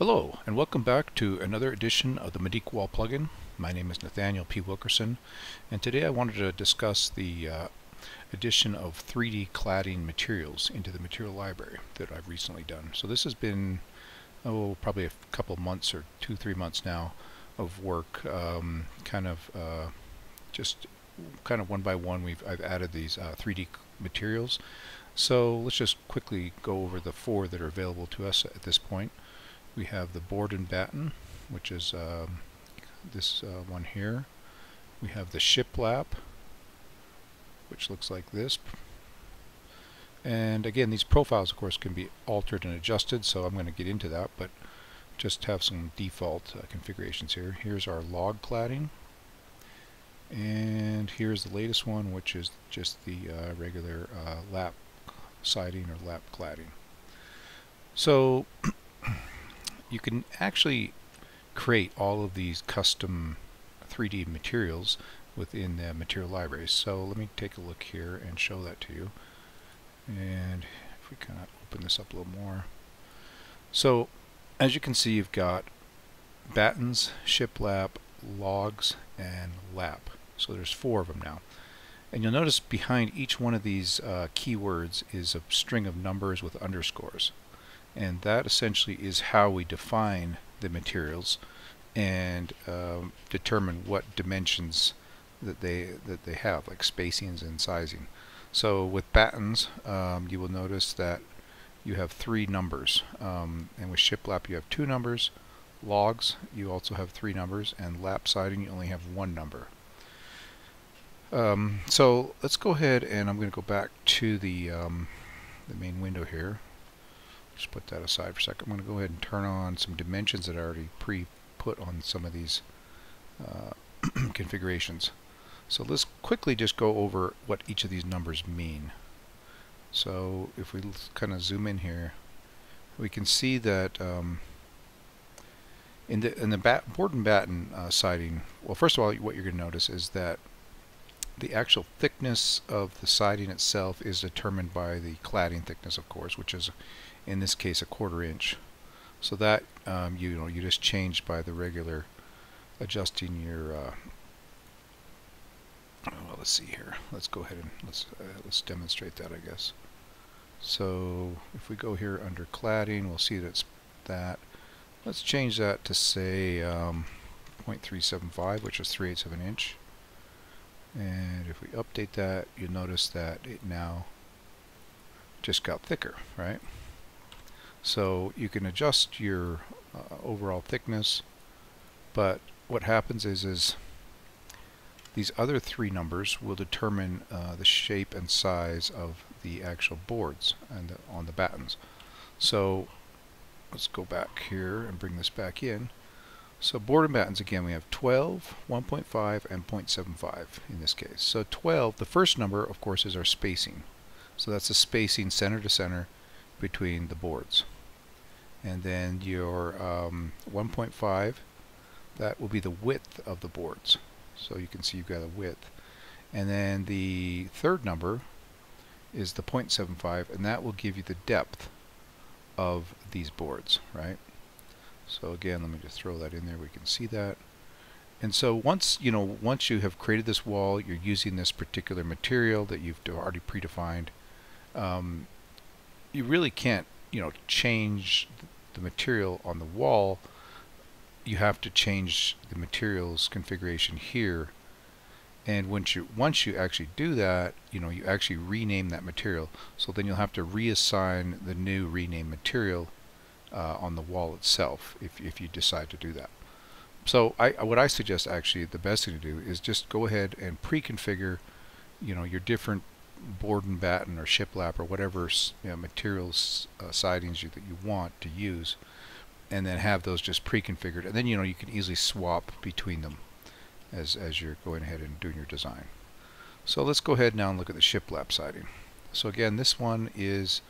Hello and welcome back to another edition of the Medeek Wall plugin. My name is Nathaniel P. Wilkerson and today I wanted to discuss the uh, addition of 3D cladding materials into the material library that I've recently done. So this has been oh probably a couple months or two three months now of work um, kind of uh, just kind of one by one we've I've added these uh, 3D materials so let's just quickly go over the four that are available to us at this point we have the board and batten, which is um, this uh, one here. We have the shiplap, which looks like this. And again, these profiles, of course, can be altered and adjusted, so I'm going to get into that, but just have some default uh, configurations here. Here's our log cladding. And here's the latest one, which is just the uh, regular uh, lap siding or lap cladding. So you can actually create all of these custom 3D materials within the material library. So let me take a look here and show that to you. And if we kind of open this up a little more. So as you can see, you've got battens, shiplap, logs, and lap. So there's four of them now. And you'll notice behind each one of these uh, keywords is a string of numbers with underscores and that essentially is how we define the materials and um, determine what dimensions that they that they have like spacings and sizing. So with battens um, you will notice that you have three numbers. Um, and with shiplap you have two numbers. Logs you also have three numbers. And lap siding you only have one number. Um, so let's go ahead and I'm going to go back to the um, the main window here just put that aside for a second. I'm going to go ahead and turn on some dimensions that I already pre-put on some of these uh, configurations. So let's quickly just go over what each of these numbers mean. So if we kind of zoom in here, we can see that um, in the in the bat, board and batten uh, siding, well, first of all, what you're going to notice is that the actual thickness of the siding itself is determined by the cladding thickness, of course, which is in this case a quarter inch. So that um, you know you just change by the regular adjusting your. Uh, well, let's see here. Let's go ahead and let's uh, let's demonstrate that, I guess. So if we go here under cladding, we'll see that's that. Let's change that to say um, 0.375, which is 3 eighths of an inch. And if we update that, you'll notice that it now just got thicker, right? So you can adjust your uh, overall thickness, but what happens is, is these other three numbers will determine uh, the shape and size of the actual boards and the, on the battens. So let's go back here and bring this back in. So board and battens, again, we have 12, 1.5, and 0.75 in this case. So 12, the first number, of course, is our spacing. So that's the spacing center to center between the boards. And then your um, 1.5, that will be the width of the boards. So you can see you've got a width. And then the third number is the 0.75, and that will give you the depth of these boards, right? So again, let me just throw that in there. We can see that. And so once you know, once you have created this wall, you're using this particular material that you've already predefined. Um, you really can't, you know, change the material on the wall. You have to change the materials configuration here. And once you once you actually do that, you know, you actually rename that material. So then you'll have to reassign the new renamed material uh, on the wall itself if if you decide to do that. So I what I suggest actually the best thing to do is just go ahead and pre-configure, you know, your different board and batten or shiplap or whatever you know, materials uh, sidings you, that you want to use and then have those just pre-configured and then you know you can easily swap between them as, as you're going ahead and doing your design. So let's go ahead now and look at the shiplap siding. So again this one is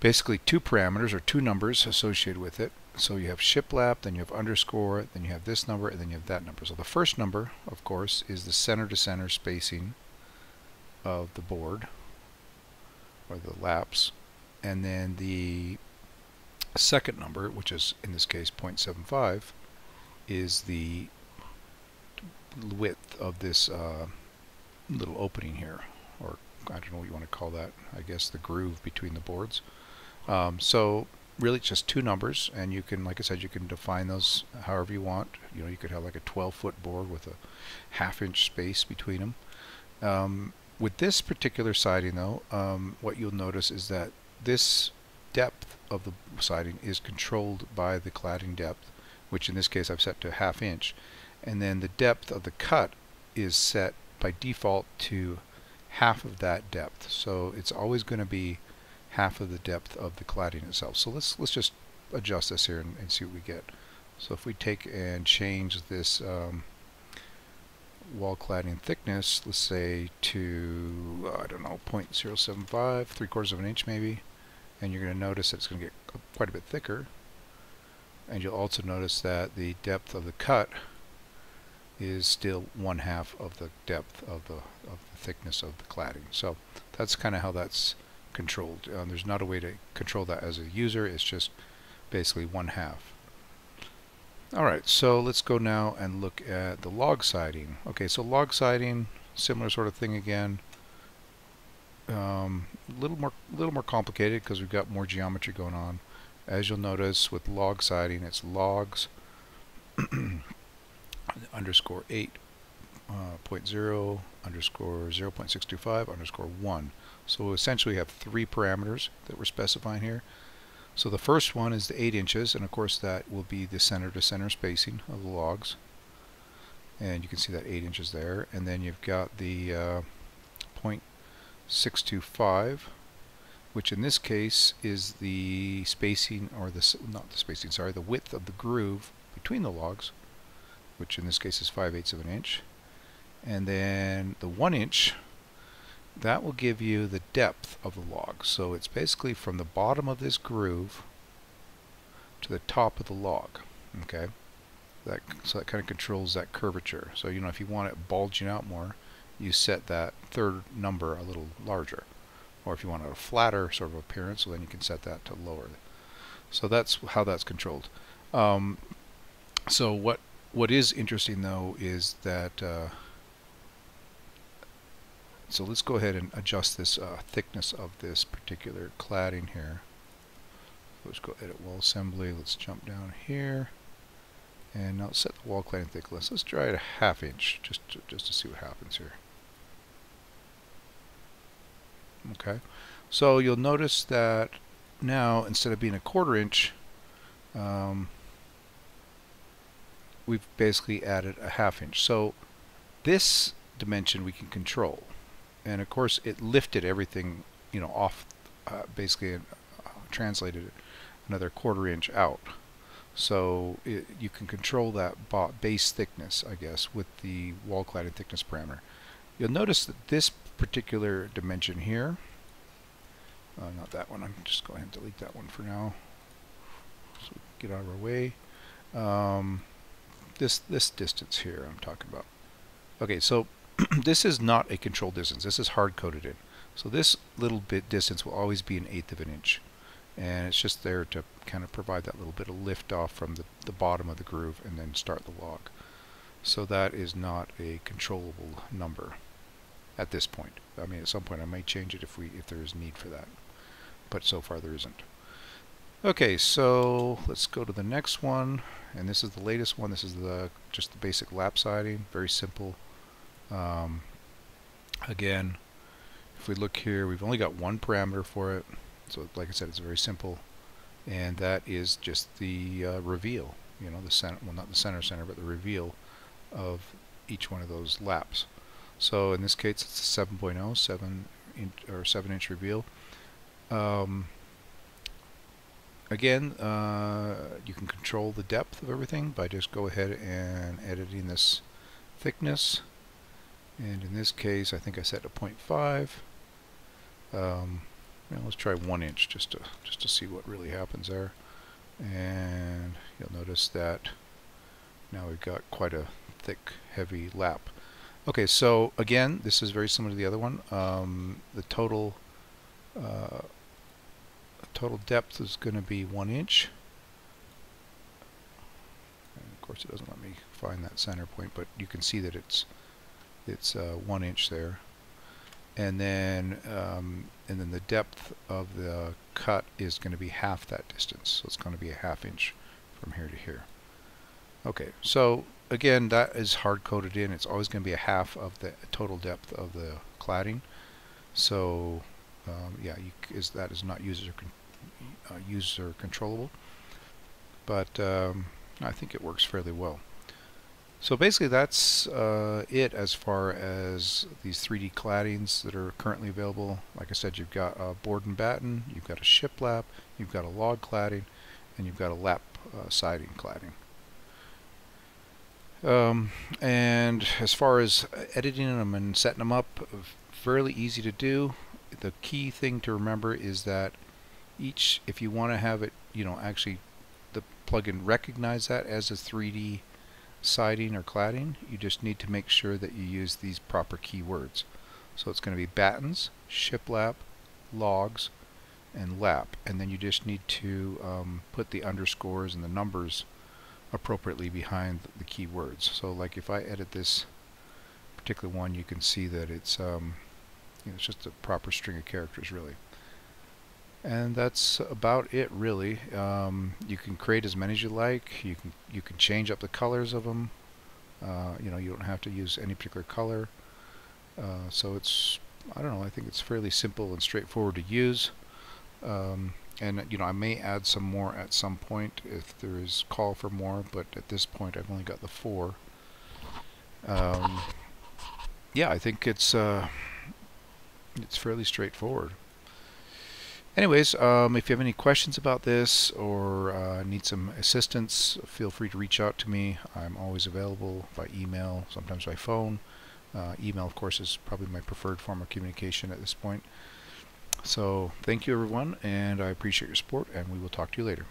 basically two parameters or two numbers associated with it. So you have shiplap, then you have underscore, then you have this number, and then you have that number. So the first number, of course, is the center to center spacing of the board or the laps and then the second number, which is in this case 0.75, is the width of this uh, little opening here, or I don't know what you want to call that, I guess the groove between the boards. Um, so really it's just two numbers and you can like I said you can define those however you want you know you could have like a 12 foot board with a half inch space between them um, with this particular siding though um, what you'll notice is that this depth of the siding is controlled by the cladding depth which in this case I've set to a half inch and then the depth of the cut is set by default to half of that depth so it's always going to be half of the depth of the cladding itself. So let's let's just adjust this here and, and see what we get. So if we take and change this um, wall cladding thickness, let's say to, uh, I don't know, 0.075, three quarters of an inch maybe, and you're going to notice that it's going to get quite a bit thicker. And you'll also notice that the depth of the cut is still one half of the depth of the, of the thickness of the cladding. So that's kind of how that's controlled. Um, there's not a way to control that as a user. It's just basically one half. Alright, so let's go now and look at the log siding. Okay, so log siding, similar sort of thing again. A um, little more, a little more complicated because we've got more geometry going on. As you'll notice with log siding, it's logs underscore 8 uh, 0.0 underscore 0.625 underscore 1. So essentially we have three parameters that we're specifying here. So the first one is the 8 inches, and of course that will be the center to center spacing of the logs. And you can see that 8 inches there. And then you've got the uh, 0.625, which in this case is the spacing, or the not the spacing, sorry, the width of the groove between the logs, which in this case is 5 eighths of an inch. And then the 1 inch that will give you the depth of the log. So it's basically from the bottom of this groove to the top of the log. Okay, that so that kind of controls that curvature. So you know if you want it bulging out more, you set that third number a little larger. Or if you want a flatter sort of appearance, well, then you can set that to lower. So that's how that's controlled. Um, so what what is interesting though is that uh, so let's go ahead and adjust this uh, thickness of this particular cladding here. Let's go edit wall assembly. Let's jump down here. And now set the wall cladding thickness. Let's try it a half inch just to, just to see what happens here. Okay. So you'll notice that now instead of being a quarter inch um, we've basically added a half inch. So this dimension we can control and of course it lifted everything you know off uh, basically uh, translated another quarter inch out. So it, you can control that base thickness I guess with the wall cladding thickness parameter. You'll notice that this particular dimension here uh, not that one I'm just going to delete that one for now so get out of our way. Um, this this distance here I'm talking about. Okay so this is not a control distance. This is hard coded in. So this little bit distance will always be an eighth of an inch. And it's just there to kind of provide that little bit of lift off from the, the bottom of the groove and then start the log. So that is not a controllable number at this point. I mean, at some point I may change it if we if there is need for that. But so far there isn't. Okay, so let's go to the next one. And this is the latest one. This is the just the basic lap siding. Very simple. Um, again, if we look here, we've only got one parameter for it. So like I said, it's very simple. And that is just the uh, reveal, you know, the center, well not the center center, but the reveal of each one of those laps. So in this case, it's a 7.0, 7 inch or 7 inch reveal. Um, again, uh, you can control the depth of everything by just go ahead and editing this thickness and in this case I think I set to 0.5 um, let's try one inch just to just to see what really happens there. And you'll notice that now we've got quite a thick heavy lap. Okay so again this is very similar to the other one. Um, the total uh, total depth is going to be one inch. And of course, it doesn't let me find that center point, but you can see that it's it's uh, one inch there. And then um, and then the depth of the cut is going to be half that distance, so it's going to be a half inch from here to here. Okay, so again, that is hard coded in. It's always going to be a half of the total depth of the cladding. So um, yeah, is that is not user con uh, user controllable, but um, I think it works fairly well. So basically that's uh, it as far as these 3D claddings that are currently available. Like I said, you've got a board and batten, you've got a shiplap, you've got a log cladding, and you've got a lap uh, siding cladding. Um, and as far as editing them and setting them up, fairly easy to do. The key thing to remember is that each, if you want to have it, you know, actually the plugin recognize that as a 3D siding or cladding, you just need to make sure that you use these proper keywords. So it's going to be battens, shiplap, logs, and lap. And then you just need to um, put the underscores and the numbers appropriately behind the keywords. So like if I edit this particular one, you can see that it's um, you know, it's just a proper string of characters really. And that's about it really. Um, you can create as many as you like. You can you can change up the colors of them. Uh, you know you don't have to use any particular color. Uh, so it's I don't know. I think it's fairly simple and straightforward to use. Um, and you know I may add some more at some point if there is call for more. But at this point I've only got the four. Um, yeah, I think it's uh, it's fairly straightforward. Anyways, um, if you have any questions about this or uh, need some assistance, feel free to reach out to me. I'm always available by email, sometimes by phone. Uh, email, of course, is probably my preferred form of communication at this point. So thank you, everyone, and I appreciate your support, and we will talk to you later.